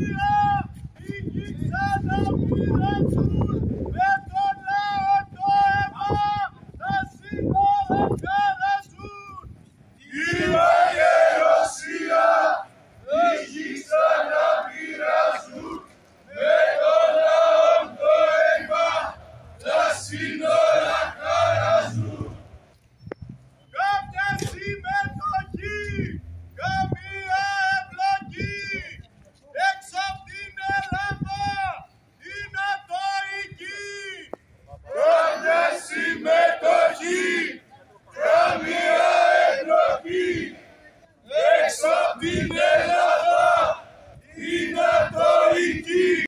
Yeah. μία εντροπή έξω από την Ελλάδα.